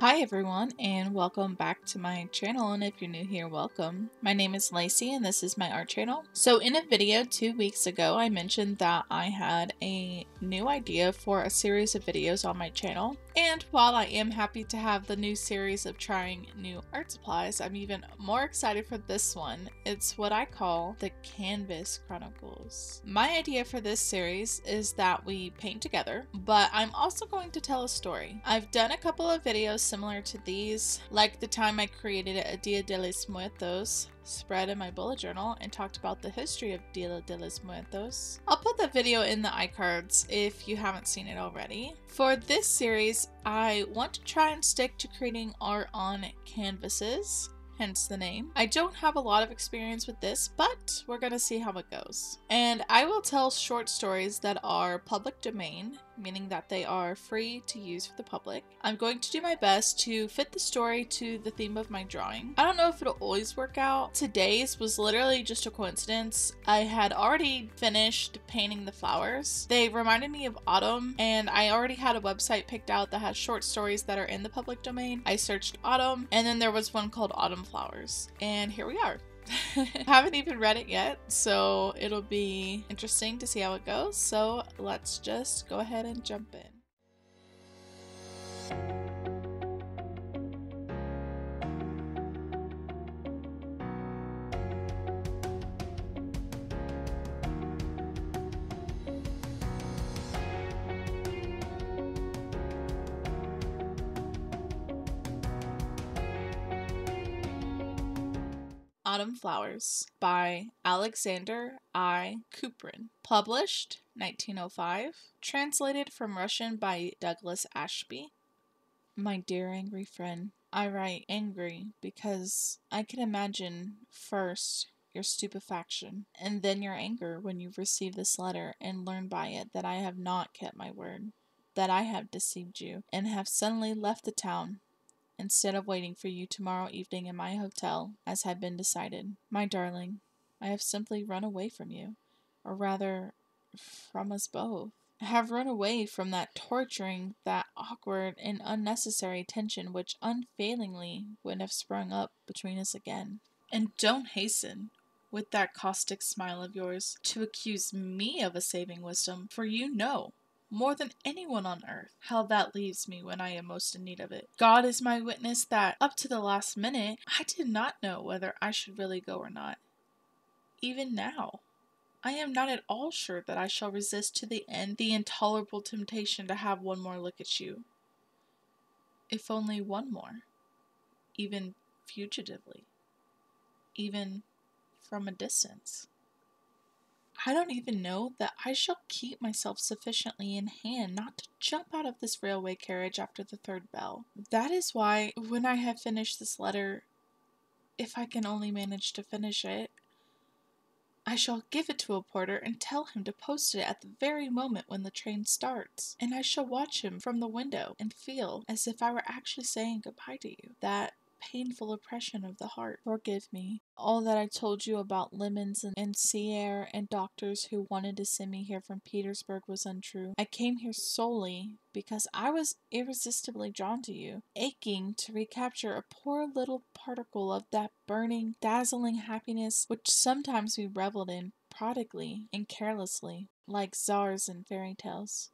Hi everyone and welcome back to my channel and if you're new here welcome. My name is Lacy and this is my art channel. So in a video two weeks ago I mentioned that I had a new idea for a series of videos on my channel and while I am happy to have the new series of trying new art supplies I'm even more excited for this one. It's what I call the Canvas Chronicles. My idea for this series is that we paint together but I'm also going to tell a story. I've done a couple of videos similar to these, like the time I created a Dia de los Muertos spread in my bullet journal and talked about the history of Dia de los Muertos. I'll put the video in the iCards if you haven't seen it already. For this series, I want to try and stick to creating art on canvases hence the name. I don't have a lot of experience with this, but we're gonna see how it goes. And I will tell short stories that are public domain meaning that they are free to use for the public. I'm going to do my best to fit the story to the theme of my drawing. I don't know if it'll always work out. Today's was literally just a coincidence. I had already finished painting the flowers. They reminded me of autumn and I already had a website picked out that has short stories that are in the public domain. I searched autumn and then there was one called autumn flowers and here we are. haven't even read it yet, so it'll be interesting to see how it goes. So let's just go ahead and jump in. Autumn Flowers by Alexander I. Kuprin. Published 1905. Translated from Russian by Douglas Ashby. My dear angry friend, I write angry because I can imagine first your stupefaction and then your anger when you receive this letter and learn by it that I have not kept my word, that I have deceived you, and have suddenly left the town instead of waiting for you tomorrow evening in my hotel, as had been decided. My darling, I have simply run away from you, or rather, from us both. I have run away from that torturing, that awkward and unnecessary tension which unfailingly would have sprung up between us again. And don't hasten, with that caustic smile of yours, to accuse me of a saving wisdom, for you know more than anyone on earth, how that leaves me when I am most in need of it. God is my witness that, up to the last minute, I did not know whether I should really go or not. Even now, I am not at all sure that I shall resist to the end the intolerable temptation to have one more look at you. If only one more, even fugitively, even from a distance. I don't even know that I shall keep myself sufficiently in hand not to jump out of this railway carriage after the third bell. That is why, when I have finished this letter, if I can only manage to finish it, I shall give it to a porter and tell him to post it at the very moment when the train starts. And I shall watch him from the window and feel as if I were actually saying goodbye to you. That painful oppression of the heart. Forgive me. All that I told you about lemons and, and sea air and doctors who wanted to send me here from Petersburg was untrue. I came here solely because I was irresistibly drawn to you, aching to recapture a poor little particle of that burning, dazzling happiness which sometimes we reveled in prodigally and carelessly, like czars in fairy tales.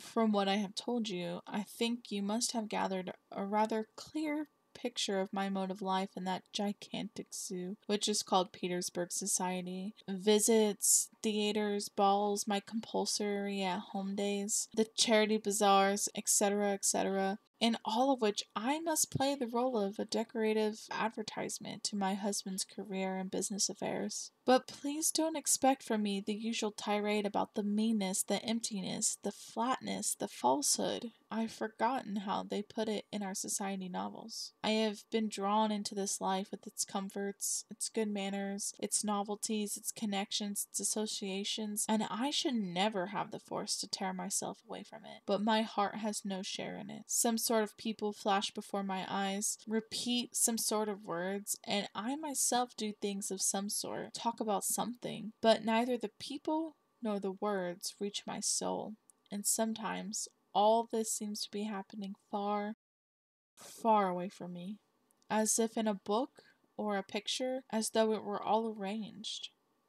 From what I have told you, I think you must have gathered a rather clear picture of my mode of life in that gigantic zoo, which is called Petersburg Society. Visits, theaters, balls, my compulsory at home days, the charity bazaars, etc., etc in all of which I must play the role of a decorative advertisement to my husband's career and business affairs. But please don't expect from me the usual tirade about the meanness, the emptiness, the flatness, the falsehood. I've forgotten how they put it in our society novels. I have been drawn into this life with its comforts, its good manners, its novelties, its connections, its associations, and I should never have the force to tear myself away from it. But my heart has no share in it. Some sort of people flash before my eyes, repeat some sort of words, and I myself do things of some sort, talk about something, but neither the people nor the words reach my soul. And sometimes all this seems to be happening far, far away from me, as if in a book or a picture, as though it were all arranged,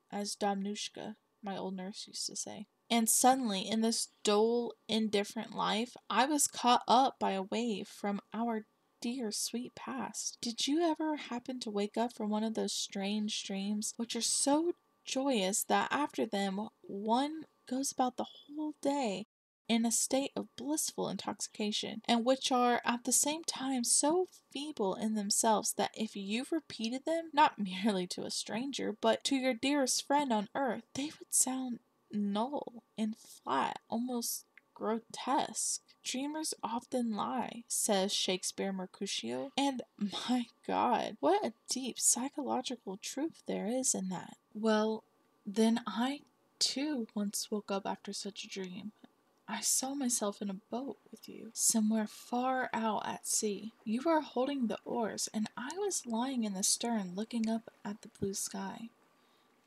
as Damnushka, my old nurse, used to say. And suddenly, in this dull, indifferent life, I was caught up by a wave from our dear sweet past. Did you ever happen to wake up from one of those strange dreams which are so joyous that after them one goes about the whole day in a state of blissful intoxication, and which are at the same time so feeble in themselves that if you repeated them, not merely to a stranger, but to your dearest friend on earth, they would sound null and flat, almost grotesque. Dreamers often lie, says Shakespeare Mercutio, and my God, what a deep psychological truth there is in that. Well, then I too once woke up after such a dream. I saw myself in a boat with you, somewhere far out at sea. You were holding the oars, and I was lying in the stern looking up at the blue sky.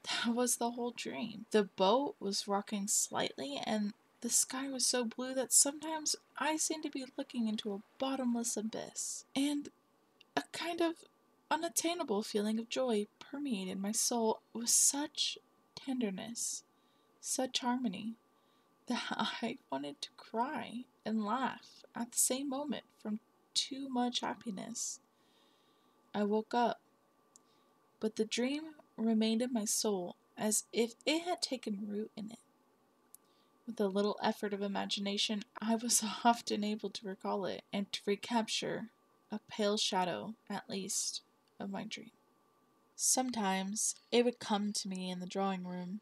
That was the whole dream. The boat was rocking slightly, and the sky was so blue that sometimes I seemed to be looking into a bottomless abyss. And a kind of unattainable feeling of joy permeated my soul with such tenderness, such harmony, that I wanted to cry and laugh at the same moment from too much happiness. I woke up, but the dream remained in my soul as if it had taken root in it. With a little effort of imagination, I was often able to recall it and to recapture a pale shadow, at least, of my dream. Sometimes it would come to me in the drawing room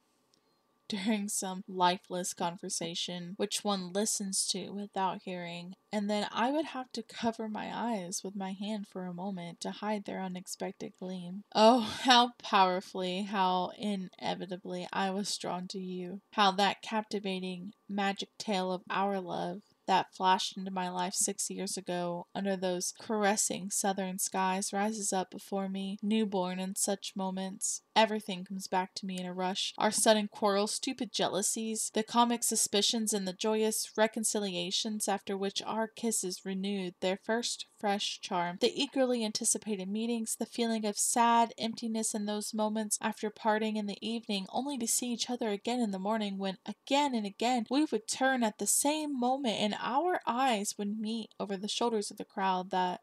during some lifeless conversation which one listens to without hearing, and then I would have to cover my eyes with my hand for a moment to hide their unexpected gleam. Oh, how powerfully, how inevitably I was drawn to you, how that captivating magic tale of our love that flashed into my life six years ago under those caressing southern skies rises up before me, newborn in such moments. Everything comes back to me in a rush. Our sudden quarrels, stupid jealousies, the comic suspicions, and the joyous reconciliations after which our kisses renewed their first fresh charm. The eagerly anticipated meetings, the feeling of sad emptiness in those moments after parting in the evening, only to see each other again in the morning when again and again we would turn at the same moment and our eyes would meet over the shoulders of the crowd that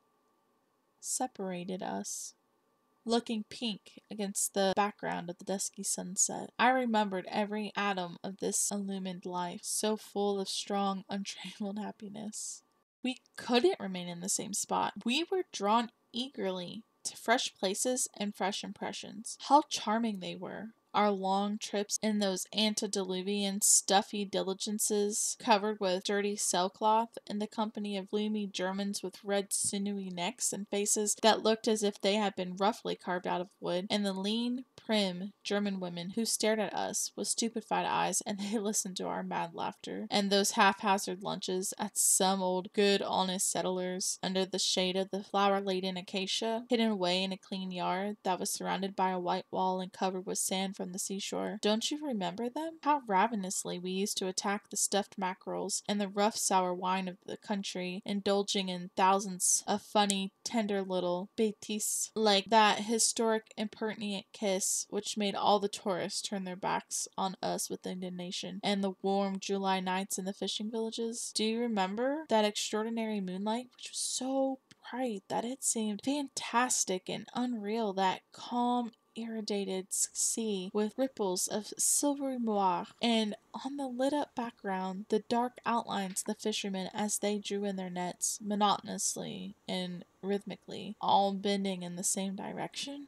separated us looking pink against the background of the dusky sunset. I remembered every atom of this illumined life, so full of strong, untrammeled happiness. We couldn't remain in the same spot. We were drawn eagerly to fresh places and fresh impressions. How charming they were, our long trips in those antediluvian stuffy diligences covered with dirty sailcloth in the company of gloomy Germans with red sinewy necks and faces that looked as if they had been roughly carved out of wood, and the lean, prim German women who stared at us with stupefied eyes and they listened to our mad laughter, and those haphazard lunches at some old good honest settler's under the shade of the flower laden acacia, hidden away in a clean yard that was surrounded by a white wall and covered with sand from the seashore. Don't you remember them? How ravenously we used to attack the stuffed mackerels and the rough sour wine of the country, indulging in thousands of funny, tender little bêtises like that historic impertinent kiss which made all the tourists turn their backs on us with indignation, and the warm July nights in the fishing villages. Do you remember that extraordinary moonlight, which was so bright that it seemed fantastic and unreal, that calm, irradiated sea with ripples of silvery moire, and on the lit up background the dark outlines of the fishermen as they drew in their nets monotonously and rhythmically, all bending in the same direction?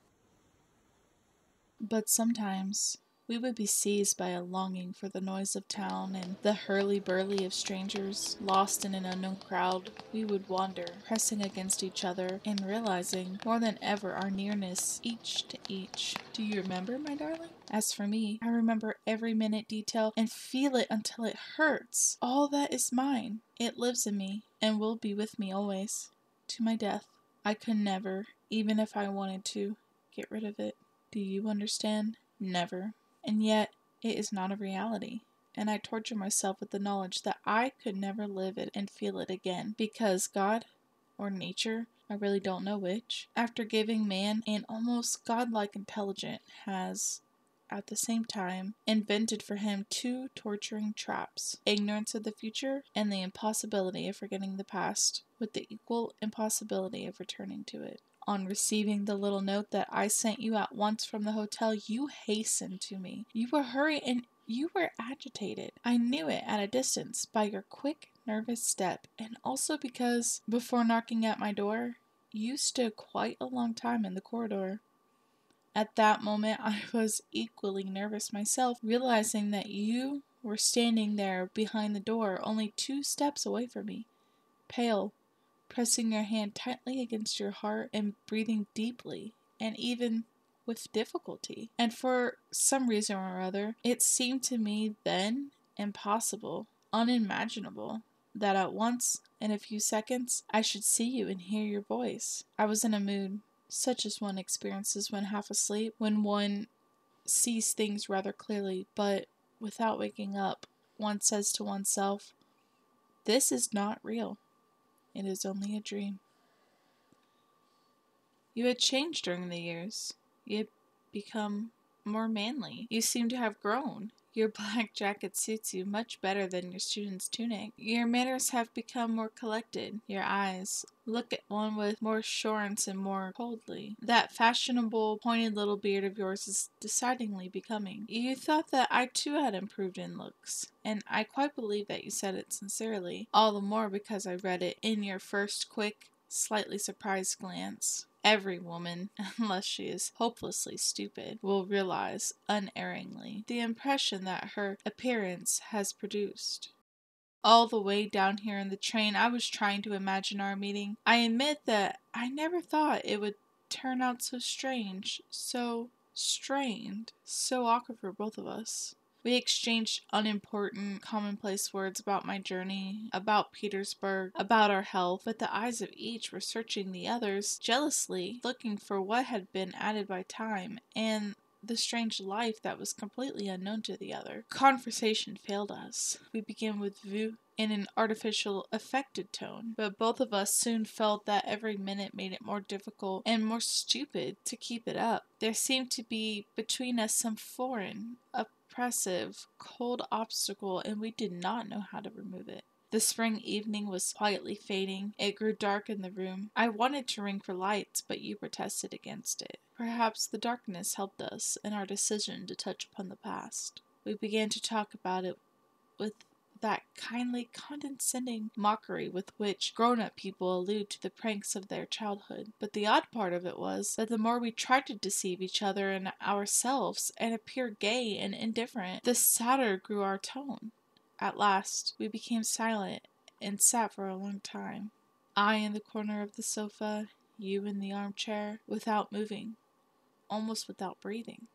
But sometimes we would be seized by a longing for the noise of town and the hurly burly of strangers. Lost in an unknown crowd, we would wander, pressing against each other and realizing more than ever our nearness each to each. Do you remember, my darling? As for me, I remember every minute detail and feel it until it hurts. All that is mine. It lives in me and will be with me always. To my death. I could never, even if I wanted to, get rid of it. Do you understand? Never. And yet, it is not a reality. And I torture myself with the knowledge that I could never live it and feel it again. Because, God, or nature, I really don't know which, after giving man an almost godlike intelligence, has, at the same time, invented for him two torturing traps ignorance of the future and the impossibility of forgetting the past, with the equal impossibility of returning to it. On receiving the little note that I sent you at once from the hotel, you hastened to me. You were hurried and you were agitated. I knew it at a distance by your quick, nervous step, and also because, before knocking at my door, you stood quite a long time in the corridor. At that moment, I was equally nervous myself, realizing that you were standing there behind the door, only two steps away from me, pale, pressing your hand tightly against your heart and breathing deeply, and even with difficulty. And for some reason or other, it seemed to me then impossible, unimaginable, that at once, in a few seconds, I should see you and hear your voice. I was in a mood, such as one experiences when half asleep, when one sees things rather clearly, but without waking up, one says to oneself, This is not real. It is only a dream. You had changed during the years. You had become more manly. You seemed to have grown. Your black jacket suits you much better than your student's tunic. Your manners have become more collected. Your eyes look at one with more assurance and more coldly. That fashionable, pointed little beard of yours is decidedly becoming. You thought that I too had improved in looks, and I quite believe that you said it sincerely, all the more because I read it in your first quick, slightly surprised glance. Every woman, unless she is hopelessly stupid, will realize unerringly the impression that her appearance has produced. All the way down here in the train, I was trying to imagine our meeting. I admit that I never thought it would turn out so strange, so strained, so awkward for both of us. We exchanged unimportant, commonplace words about my journey, about Petersburg, about our health, but the eyes of each were searching the other's, jealously looking for what had been added by time, and the strange life that was completely unknown to the other. Conversation failed us. We began with vous in an artificial, affected tone, but both of us soon felt that every minute made it more difficult and more stupid to keep it up. There seemed to be between us some foreign, oppressive, cold obstacle, and we did not know how to remove it. The spring evening was quietly fading. It grew dark in the room. I wanted to ring for lights, but you protested against it. Perhaps the darkness helped us in our decision to touch upon the past. We began to talk about it with that kindly, condescending mockery with which grown up people allude to the pranks of their childhood. But the odd part of it was that the more we tried to deceive each other and ourselves and appear gay and indifferent, the sadder grew our tone. At last, we became silent and sat for a long time. I in the corner of the sofa, you in the armchair, without moving, almost without breathing.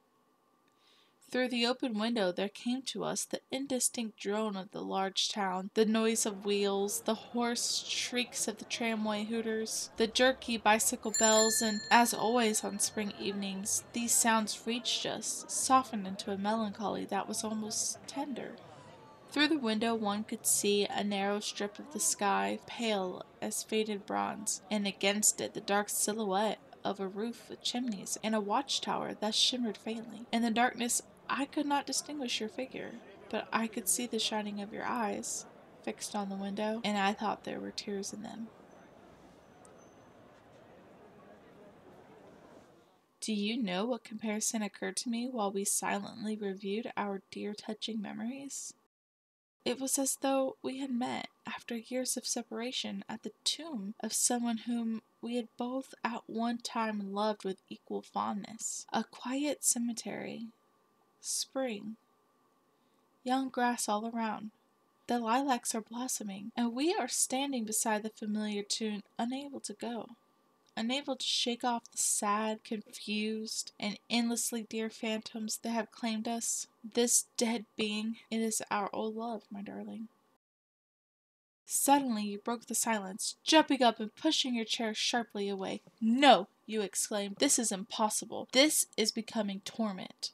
Through the open window there came to us the indistinct drone of the large town, the noise of wheels, the hoarse shrieks of the tramway hooters, the jerky bicycle bells, and, as always on spring evenings, these sounds reached us, softened into a melancholy that was almost tender. Through the window one could see a narrow strip of the sky, pale as faded bronze, and against it the dark silhouette of a roof with chimneys and a watchtower that shimmered faintly. In the darkness I could not distinguish your figure, but I could see the shining of your eyes fixed on the window, and I thought there were tears in them. Do you know what comparison occurred to me while we silently reviewed our dear touching memories? It was as though we had met, after years of separation, at the tomb of someone whom we had both at one time loved with equal fondness. A quiet cemetery, Spring. Young grass all around. The lilacs are blossoming, and we are standing beside the familiar tune, unable to go, unable to shake off the sad, confused, and endlessly dear phantoms that have claimed us. This dead being, it is our old love, my darling. Suddenly you broke the silence, jumping up and pushing your chair sharply away. No, you exclaimed, this is impossible. This is becoming torment.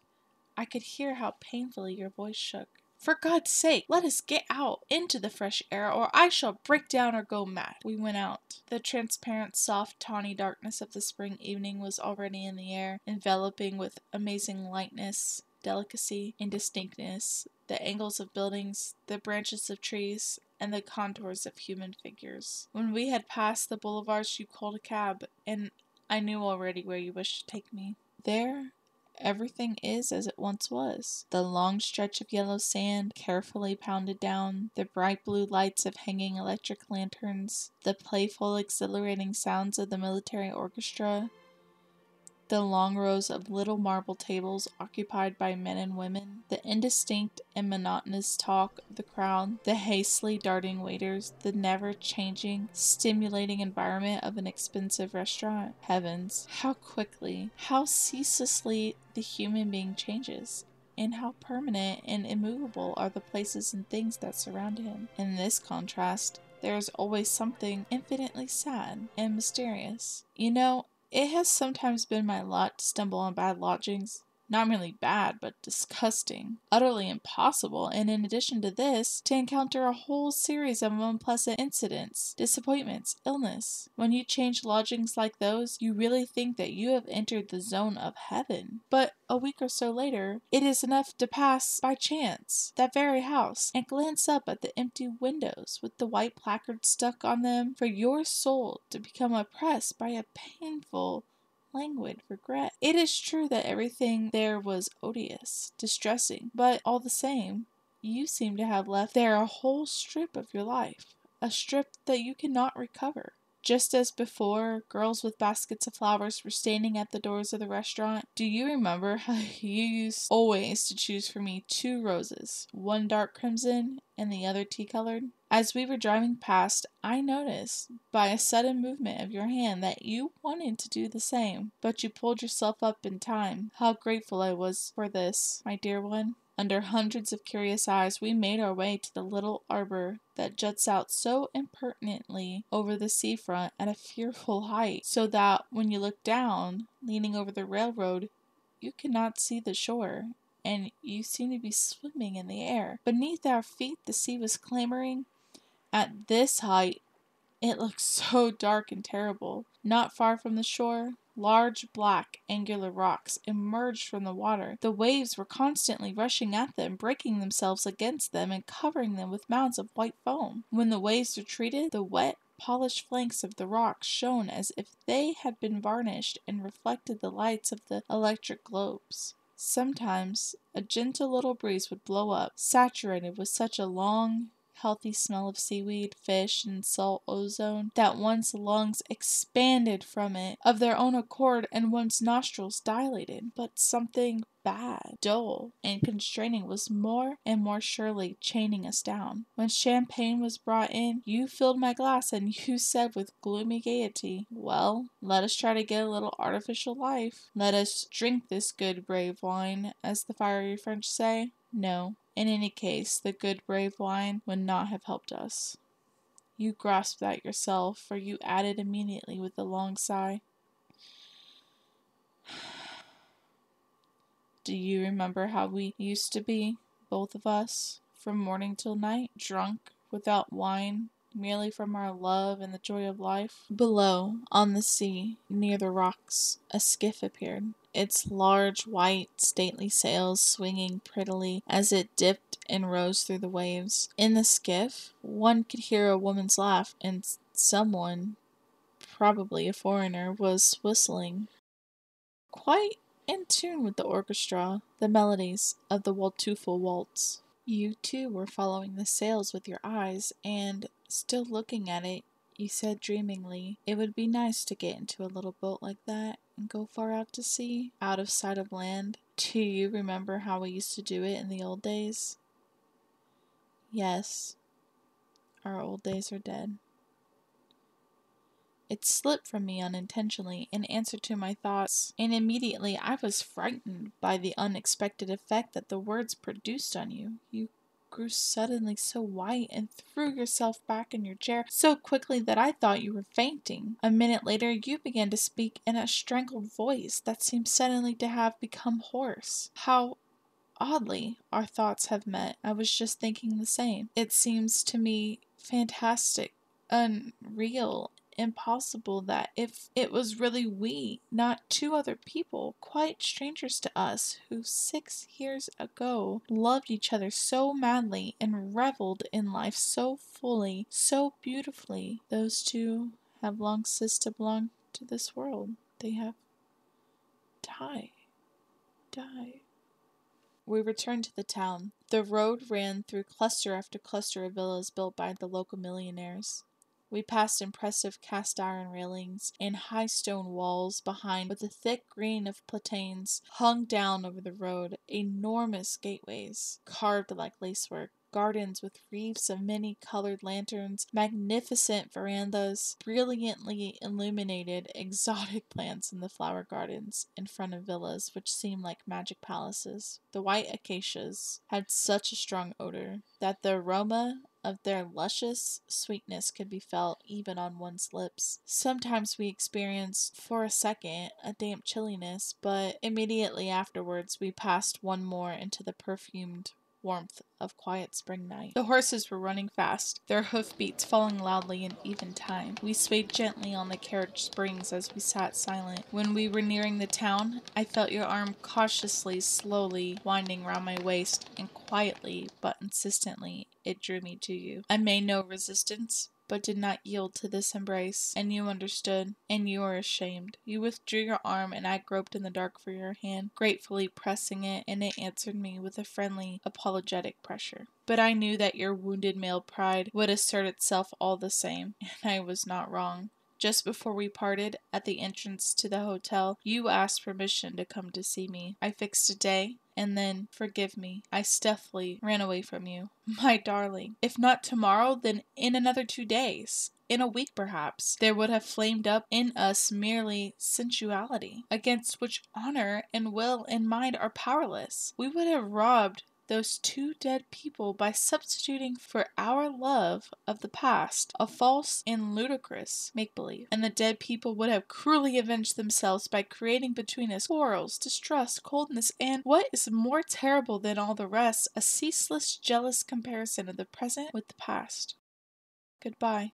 I could hear how painfully your voice shook. For God's sake, let us get out into the fresh air, or I shall break down or go mad. We went out. The transparent, soft, tawny darkness of the spring evening was already in the air, enveloping with amazing lightness delicacy and distinctness the angles of buildings, the branches of trees, and the contours of human figures. When we had passed the boulevards, you called a cab, and I knew already where you wished to take me. There, everything is as it once was. The long stretch of yellow sand, carefully pounded down, the bright blue lights of hanging electric lanterns, the playful, exhilarating sounds of the military orchestra, the long rows of little marble tables occupied by men and women, the indistinct and monotonous talk of the crowd, the hastily darting waiters, the never changing, stimulating environment of an expensive restaurant. Heavens, how quickly, how ceaselessly the human being changes and how permanent and immovable are the places and things that surround him. In this contrast, there is always something infinitely sad and mysterious. You know, it has sometimes been my lot to stumble on bad lodgings. Not merely bad, but disgusting, utterly impossible, and in addition to this, to encounter a whole series of unpleasant incidents, disappointments, illness. When you change lodgings like those, you really think that you have entered the zone of heaven. But a week or so later, it is enough to pass by chance that very house and glance up at the empty windows with the white placard stuck on them for your soul to become oppressed by a painful languid regret. It is true that everything there was odious, distressing, but all the same, you seem to have left there a whole strip of your life, a strip that you cannot recover. Just as before, girls with baskets of flowers were standing at the doors of the restaurant. Do you remember how you used always to choose for me two roses, one dark crimson and the other tea colored? As we were driving past, I noticed by a sudden movement of your hand that you wanted to do the same, but you pulled yourself up in time. How grateful I was for this, my dear one. Under hundreds of curious eyes, we made our way to the little arbor that juts out so impertinently over the seafront at a fearful height, so that when you look down, leaning over the railroad, you cannot see the shore, and you seem to be swimming in the air. Beneath our feet, the sea was clamoring. At this height, it looked so dark and terrible. Not far from the shore, Large, black, angular rocks emerged from the water. The waves were constantly rushing at them, breaking themselves against them, and covering them with mounds of white foam. When the waves retreated, the wet, polished flanks of the rocks shone as if they had been varnished and reflected the lights of the electric globes. Sometimes a gentle little breeze would blow up, saturated with such a long, healthy smell of seaweed, fish, and salt ozone, that one's lungs expanded from it of their own accord and one's nostrils dilated. But something bad, dull, and constraining was more and more surely chaining us down. When champagne was brought in, you filled my glass and you said with gloomy gaiety, Well, let us try to get a little artificial life. Let us drink this good brave wine, as the fiery French say. No, in any case, the good brave wine would not have helped us. You grasped that yourself, for you added immediately with a long sigh. Do you remember how we used to be, both of us, from morning till night, drunk, without wine, merely from our love and the joy of life? Below, on the sea, near the rocks, a skiff appeared its large, white, stately sails swinging prettily as it dipped and rose through the waves. In the skiff, one could hear a woman's laugh, and someone, probably a foreigner, was whistling. Quite in tune with the orchestra, the melodies of the Waldteufel waltz. You too were following the sails with your eyes, and, still looking at it, you said dreamingly, It would be nice to get into a little boat like that and go far out to sea, out of sight of land. Do you remember how we used to do it in the old days? Yes, our old days are dead. It slipped from me unintentionally in answer to my thoughts, and immediately I was frightened by the unexpected effect that the words produced on you. You grew suddenly so white and threw yourself back in your chair so quickly that I thought you were fainting. A minute later, you began to speak in a strangled voice that seemed suddenly to have become hoarse. How oddly, our thoughts have met. I was just thinking the same. It seems to me fantastic, unreal, impossible that if it was really we, not two other people, quite strangers to us, who six years ago loved each other so madly and reveled in life so fully, so beautifully, those two have long ceased to belong to this world. They have died. Died. We returned to the town. The road ran through cluster after cluster of villas built by the local millionaires. We passed impressive cast iron railings and high stone walls behind, with a thick green of platanes hung down over the road, enormous gateways carved like lacework, gardens with wreaths of many colored lanterns, magnificent verandas, brilliantly illuminated, exotic plants in the flower gardens in front of villas which seemed like magic palaces. The white acacias had such a strong odor that the aroma of their luscious sweetness could be felt even on one's lips. Sometimes we experienced for a second a damp chilliness, but immediately afterwards we passed one more into the perfumed warmth of quiet spring night. The horses were running fast, their hoofbeats falling loudly in even time. We swayed gently on the carriage springs as we sat silent. When we were nearing the town, I felt your arm cautiously, slowly winding round my waist, and quietly but insistently it drew me to you. I made no resistance but did not yield to this embrace, and you understood, and you were ashamed. You withdrew your arm, and I groped in the dark for your hand, gratefully pressing it, and it answered me with a friendly, apologetic pressure. But I knew that your wounded male pride would assert itself all the same, and I was not wrong. Just before we parted, at the entrance to the hotel, you asked permission to come to see me. I fixed a day, and then, forgive me, I stealthily ran away from you. My darling, if not tomorrow, then in another two days in a week perhaps, there would have flamed up in us merely sensuality, against which honor and will and mind are powerless. We would have robbed those two dead people by substituting for our love of the past a false and ludicrous make believe. And the dead people would have cruelly avenged themselves by creating between us quarrels, distrust, coldness, and, what is more terrible than all the rest, a ceaseless, jealous comparison of the present with the past. Goodbye.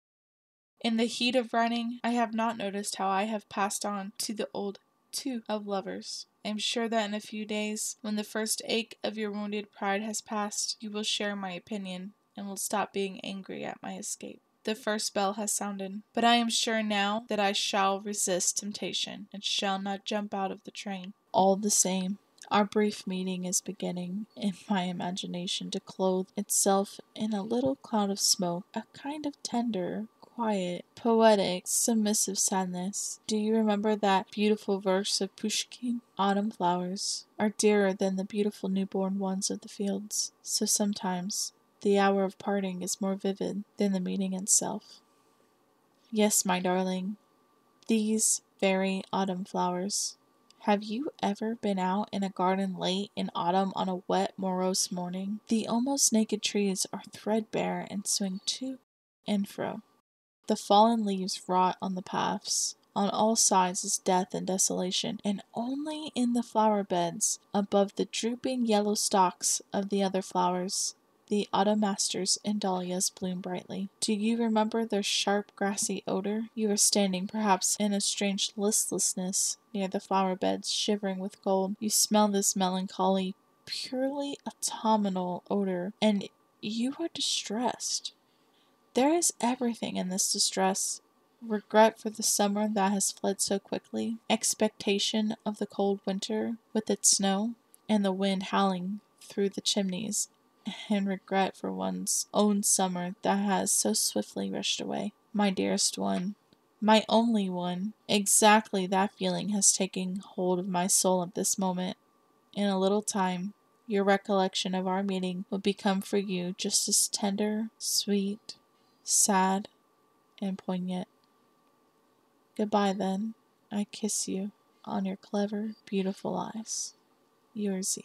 In the heat of writing, I have not noticed how I have passed on to the old tu of lovers. I am sure that in a few days, when the first ache of your wounded pride has passed, you will share my opinion and will stop being angry at my escape. The first bell has sounded, but I am sure now that I shall resist temptation and shall not jump out of the train. All the same, our brief meeting is beginning, in my imagination, to clothe itself in a little cloud of smoke, a kind of tender, quiet, poetic, submissive sadness. Do you remember that beautiful verse of Pushkin? Autumn flowers are dearer than the beautiful newborn ones of the fields. So sometimes the hour of parting is more vivid than the meeting itself. Yes, my darling, these very autumn flowers. Have you ever been out in a garden late in autumn on a wet, morose morning? The almost naked trees are threadbare and swing to and fro. The fallen leaves rot on the paths. On all sides is death and desolation, and only in the flower beds, above the drooping yellow stalks of the other flowers, the autumn asters and dahlias bloom brightly. Do you remember their sharp grassy odor? You are standing perhaps in a strange listlessness near the flower beds, shivering with cold. You smell this melancholy, purely autumnal odor, and you are distressed. There is everything in this distress regret for the summer that has fled so quickly, expectation of the cold winter with its snow and the wind howling through the chimneys, and regret for one's own summer that has so swiftly rushed away. My dearest one, my only one, exactly that feeling has taken hold of my soul at this moment. In a little time, your recollection of our meeting will become for you just as tender, sweet, sad, and poignant. Goodbye, then. I kiss you on your clever, beautiful eyes. Your Z.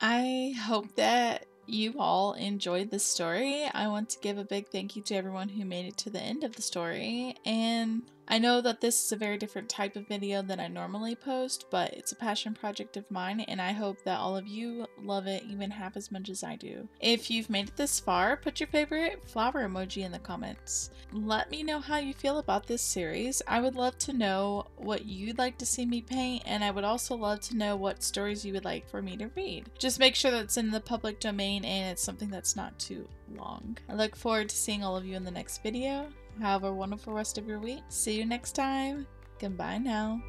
I hope that you all enjoyed the story. I want to give a big thank you to everyone who made it to the end of the story. And I know that this is a very different type of video than I normally post, but it's a passion project of mine and I hope that all of you love it even half as much as I do. If you've made it this far, put your favorite flower emoji in the comments. Let me know how you feel about this series. I would love to know what you'd like to see me paint and I would also love to know what stories you would like for me to read. Just make sure that it's in the public domain and it's something that's not too long. I look forward to seeing all of you in the next video. Have a wonderful rest of your week. See you next time. Goodbye now.